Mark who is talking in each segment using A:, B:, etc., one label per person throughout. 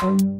A: Bye.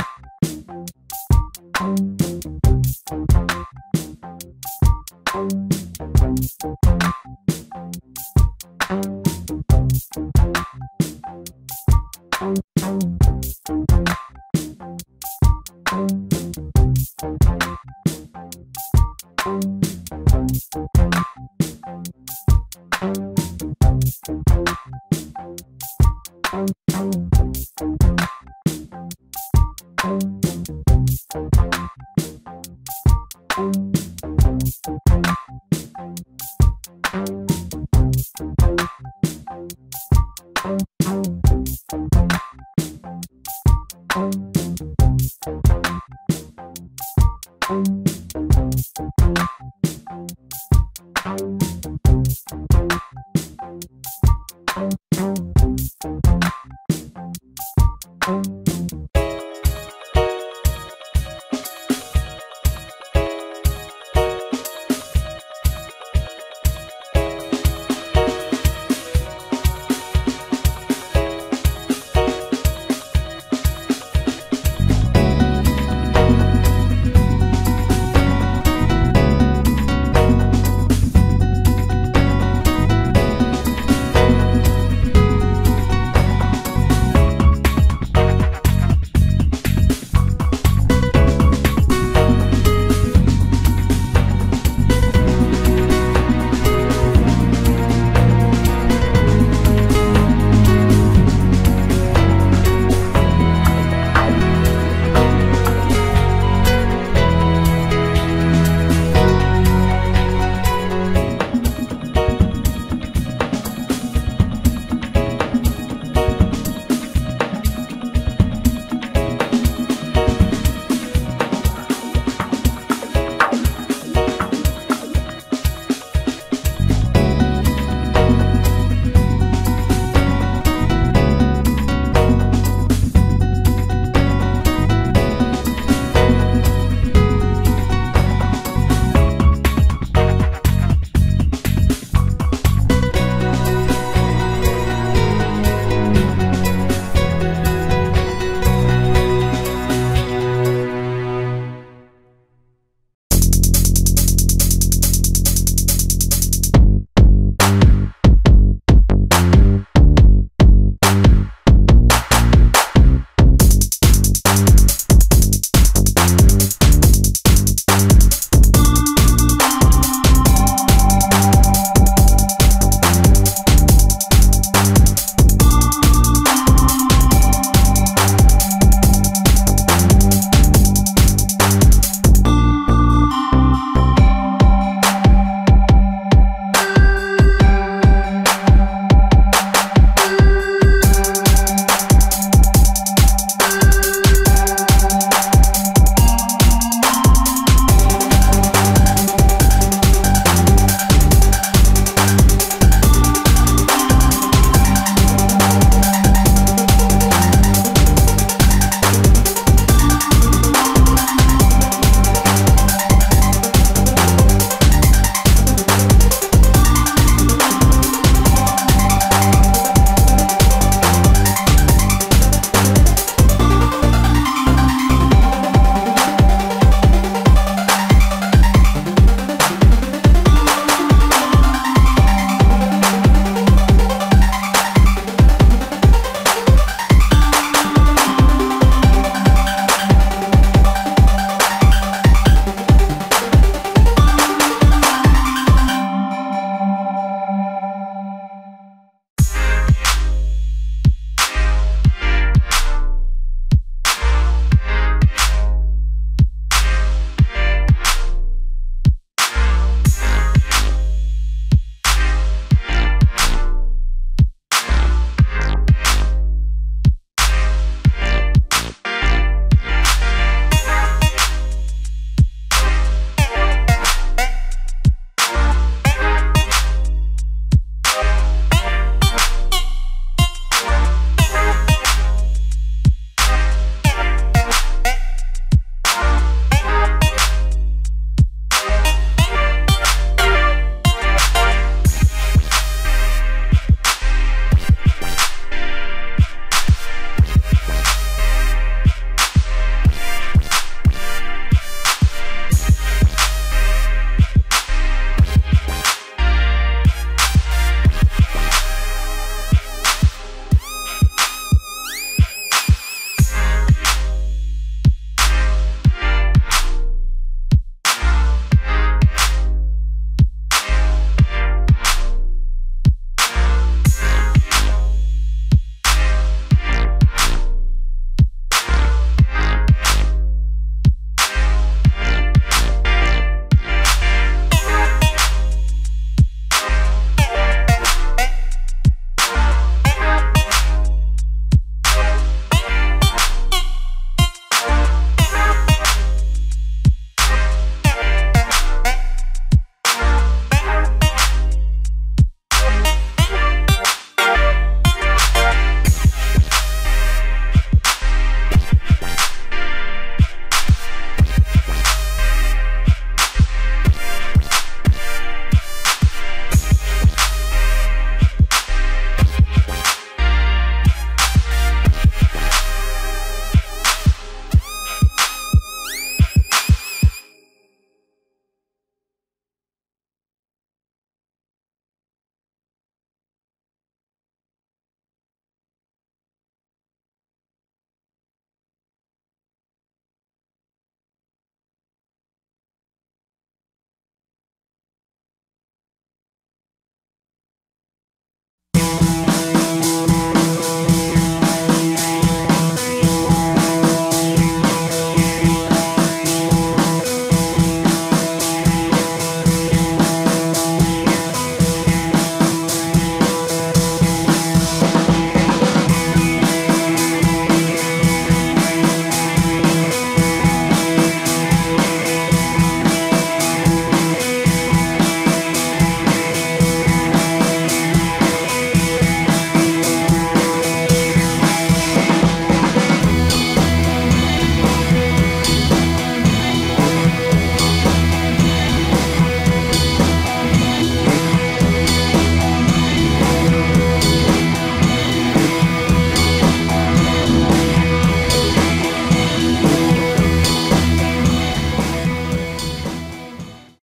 A: Thank